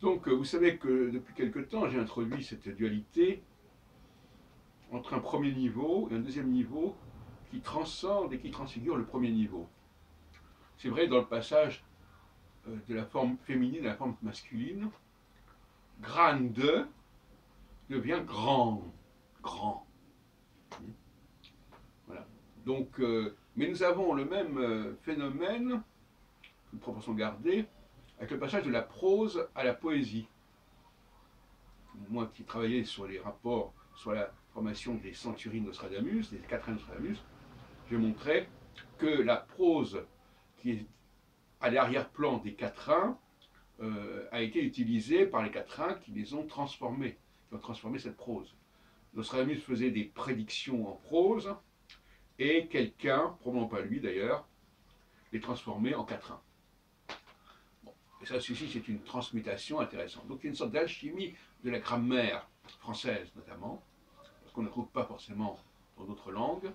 Donc, euh, vous savez que depuis quelque temps, j'ai introduit cette dualité entre un premier niveau et un deuxième niveau qui transcende et qui transfigure le premier niveau. C'est vrai dans le passage euh, de la forme féminine à la forme masculine, grande devient grand, grand. Voilà. Donc, euh, mais nous avons le même phénomène, une proportion gardée, avec le passage de la prose à la poésie. Moi qui travaillais sur les rapports, sur la formation des centuries Nostradamus, des quatrains Nostradamus, je montrais que la prose qui est à l'arrière-plan des quatrains euh, a été utilisée par les quatrains qui les ont transformés, qui ont transformé cette prose. Nostradamus faisait des prédictions en prose, et quelqu'un, probablement pas lui d'ailleurs, les transformait en quatrains. Et ça, ceci, c'est une transmutation intéressante. Donc, une sorte d'alchimie de la grammaire française, notamment, parce qu'on ne trouve pas forcément dans d'autres langues.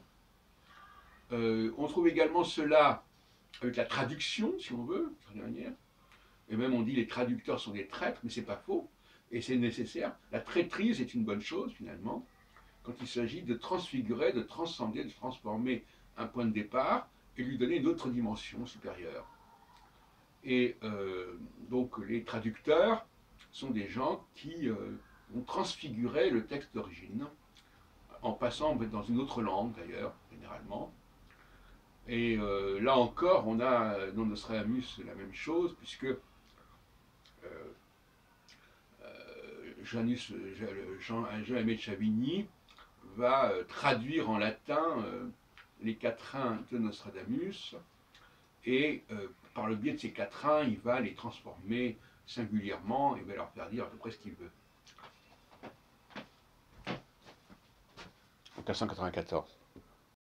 Euh, on trouve également cela avec la traduction, si on veut, de manière. Et même on dit les traducteurs sont des traîtres, mais c'est pas faux, et c'est nécessaire. La traîtrise est une bonne chose, finalement, quand il s'agit de transfigurer, de transcender, de transformer un point de départ et lui donner une autre dimension supérieure. Et euh, donc les traducteurs sont des gens qui euh, ont transfiguré le texte d'origine, en passant dans une autre langue d'ailleurs, généralement. Et euh, là encore, on a dans Nostradamus la même chose, puisque Jean, Jean-Aimé Chavigny va traduire en latin les quatrains de Nostradamus, et par le biais de ces quatrains, il va les transformer singulièrement et va leur faire dire à peu près ce qu'il veut. 494.